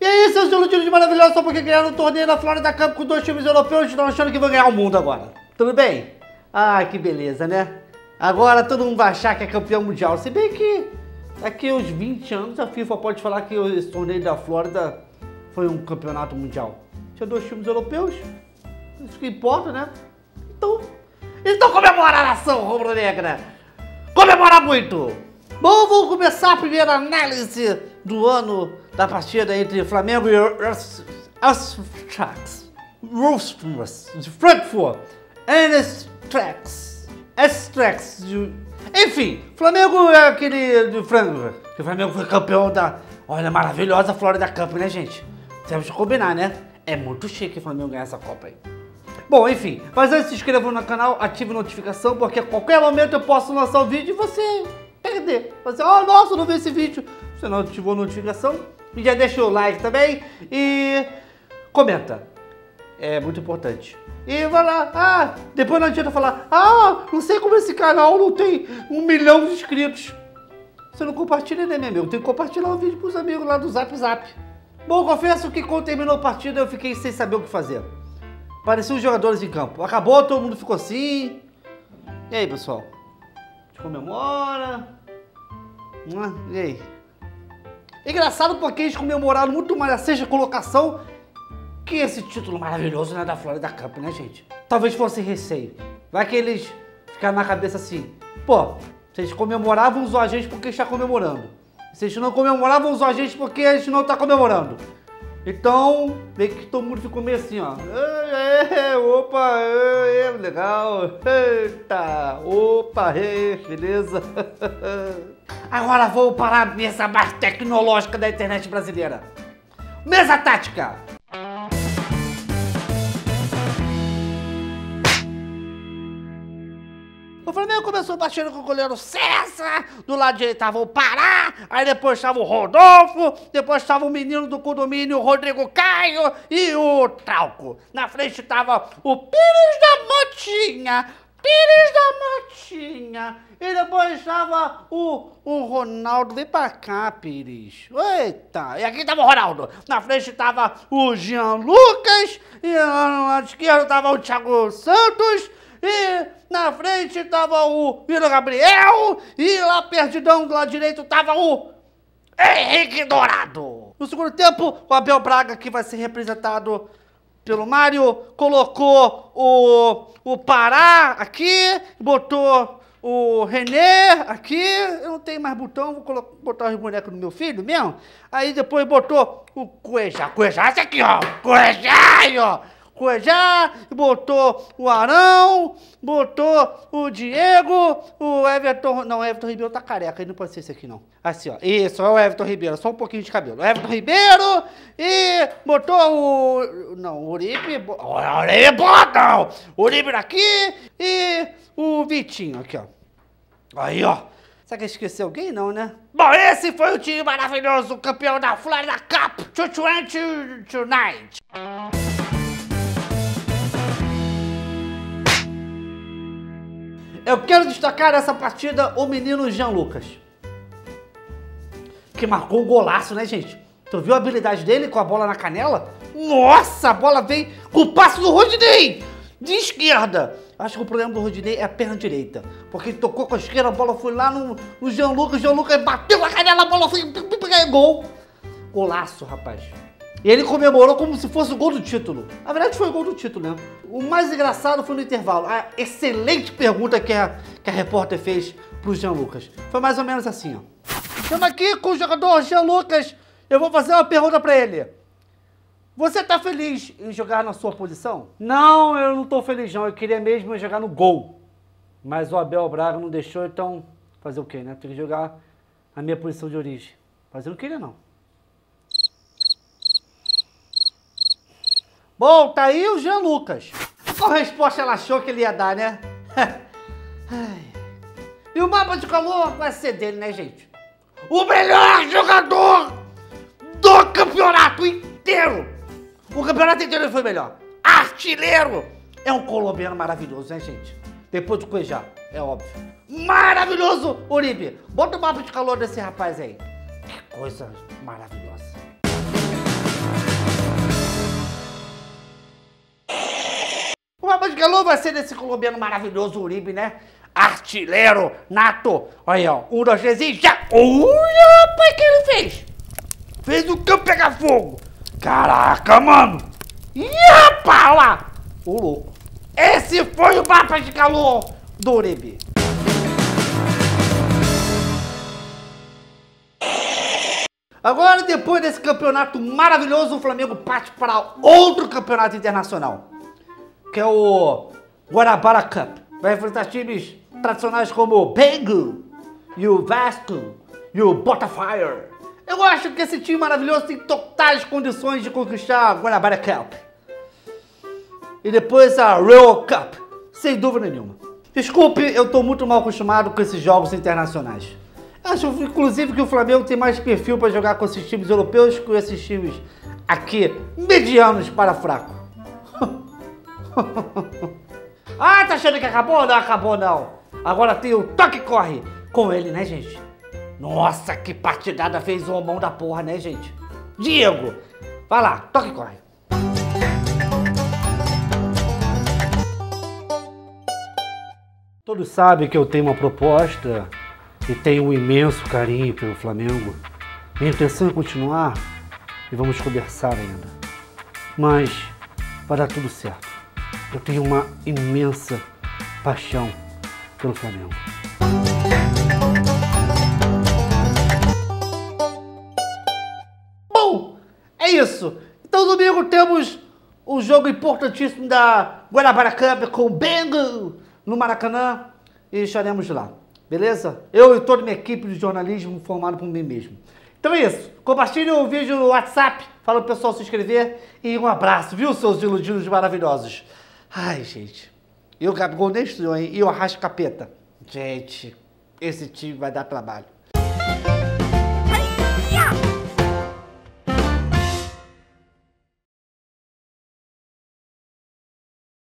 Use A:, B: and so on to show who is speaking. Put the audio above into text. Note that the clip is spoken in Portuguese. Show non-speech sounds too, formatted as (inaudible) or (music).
A: E aí, seus iludidos maravilhosos, só porque ganharam o torneio na Florida Cup com dois times europeus, estão achando que vão ganhar o mundo agora. Tudo bem? Ah, que beleza, né? Agora todo mundo vai achar que é campeão mundial. Se bem que daqui uns 20 anos a FIFA pode falar que esse torneio da Flórida foi um campeonato mundial. Tinha dois times europeus, isso que importa, né? Então, então comemora a nação rubro-negra! Comemora muito! Bom, vamos começar a primeira análise do ano da partida entre Flamengo e Astrax. Roosters de Frankfurt. Astrax. Astrax. Enfim, Flamengo é aquele de Frankfurt. Que o Flamengo foi campeão da. Olha, maravilhosa Florida Cup, né, gente? Temos que combinar, né? É muito chique o Flamengo ganhar essa Copa aí. Bom, enfim, mas antes se inscreva no canal, ative a notificação, porque a qualquer momento eu posso lançar o vídeo e você perder. Você, oh, nossa, não vi esse vídeo. Você não ativou a notificação, já deixa o like também e comenta. É muito importante. E vai lá, ah, depois não adianta falar, ah, não sei como esse canal não tem um milhão de inscritos. Você não compartilha, né, meu amigo? Tem que compartilhar o vídeo pros amigos lá do Zap Zap. Bom, confesso que quando terminou a partida eu fiquei sem saber o que fazer. Pareciam os jogadores em campo. Acabou, todo mundo ficou assim. E aí, pessoal? Comemora. E aí? Engraçado porque eles comemoraram muito mais a sexta colocação que esse título maravilhoso né, da Florida Cup, né, gente? Talvez fosse receio. Vai que eles ficaram na cabeça assim, pô, vocês comemoravam os agentes porque está comemorando. Vocês não comemoravam os agentes porque a gente não está comemorando. Então, meio que todo mundo ficou meio assim, ó. É, opa, legal. Eita, opa, beleza. (laughs) Agora vou para a mesa mais tecnológica da internet brasileira. Mesa tática. O Flamengo começou batendo com o goleiro César, do lado direito estava o Pará, aí depois estava o Rodolfo, depois estava o menino do condomínio, o Rodrigo Caio e o Trauco. Na frente estava o Pires da Motinha, Pires da Motinha. E depois estava o, o Ronaldo. Vem pra cá, Pires. Eita. E aqui estava o Ronaldo. Na frente estava o Jean Lucas. E no lado esquerdo estava o Thiago Santos. E na frente estava o Vila Gabriel. E lá perdidão do lado direito estava o Henrique Dourado. No segundo tempo, o Abel Braga, que vai ser representado pelo Mário, colocou o, o Pará aqui, botou o René aqui, eu não tenho mais botão, vou colocar, botar os bonecos do meu filho mesmo. Aí depois botou o Cuejá, Cuejá, esse aqui ó, Cuejá, ó. Cuejá, botou o Arão, botou o Diego, o Everton. Não, o Everton Ribeiro tá careca, ele não pode ser esse aqui não. Assim, ó. Isso, é o Everton Ribeiro, só um pouquinho de cabelo. Everton Ribeiro e botou o. Não, o Uribe. Uribe, não! Uribe aqui e o Vitinho aqui, ó. Aí, ó. Será que esqueceu alguém? Não, né? Bom, esse foi o time maravilhoso, campeão da Florida Cup 2020 Eu quero destacar nessa partida o menino Jean Lucas. Que marcou o golaço, né, gente? Tu viu a habilidade dele com a bola na canela? Nossa, a bola vem com o passo do Rodinei! De esquerda. Acho que o problema do Rodinei é a perna direita. Porque ele tocou com a esquerda, a bola foi lá no, no Jean Lucas, o Jean Lucas bateu a canela, a bola foi... Gol! Golaço, rapaz. E ele comemorou como se fosse o gol do título. Na verdade foi o gol do título, né? O mais engraçado foi no intervalo. A excelente pergunta que a, que a repórter fez pro Jean Lucas. Foi mais ou menos assim, ó. Estamos aqui com o jogador Jean Lucas. Eu vou fazer uma pergunta para ele. Você tá feliz em jogar na sua posição? Não, eu não tô feliz não. Eu queria mesmo jogar no gol. Mas o Abel Braga não deixou, então fazer o quê, né? Tem que jogar na minha posição de origem. Eu não queria não. Bom, tá aí o Jean Lucas. Qual resposta ela achou que ele ia dar, né? (laughs) e o mapa de calor vai ser dele, né, gente? O melhor jogador do campeonato inteiro! O campeonato inteiro foi melhor. Artilheiro! É um colombiano maravilhoso, né, gente? Depois do Cuejá, é óbvio. Maravilhoso, Uribe! Bota o mapa de calor desse rapaz aí. Que coisa maravilhosa. Galo vai ser desse colombiano maravilhoso Uribe, né? Artilheiro, nato. Olha aí, ó. Um, dois, três e já. Olha, rapaz, que ele fez? Fez o campo pegar fogo. Caraca, mano. Ih, rapaz, olha lá. O louco. Esse foi o mapa de calor do Uribe. Agora, depois desse campeonato maravilhoso, o Flamengo parte para outro campeonato internacional, que é o Guanabara Cup. Vai enfrentar times tradicionais como o Bengu, e o Vasco, e o Botafogo. Eu acho que esse time maravilhoso tem totais condições de conquistar a Guanabara Cup. E depois a Real Cup, sem dúvida nenhuma. Desculpe, eu estou muito mal acostumado com esses jogos internacionais. Acho, inclusive, que o Flamengo tem mais perfil para jogar com esses times europeus que com esses times aqui, medianos para fraco. (laughs) ah, tá achando que acabou? Não acabou, não. Agora tem o toque corre com ele, né, gente? Nossa, que partidada fez o homão da porra, né, gente? Diego, vai lá, toque corre. Todos sabem que eu tenho uma proposta e tenho um imenso carinho pelo Flamengo. Minha intenção é continuar e vamos conversar ainda. Mas vai dar tudo certo. Eu tenho uma imensa paixão pelo Flamengo. Bom, é isso. Então domingo temos um jogo importantíssimo da Guanabara Cup com o Bengo no Maracanã e estaremos lá. Beleza? Eu e toda minha equipe de jornalismo formado por mim mesmo. Então é isso. Compartilhe o vídeo no WhatsApp. Fala pro pessoal se inscrever. E um abraço, viu, seus iludidos maravilhosos? Ai, gente. E o Gabigol nem hein? E o Arrasca Capeta. Gente, esse time vai dar trabalho.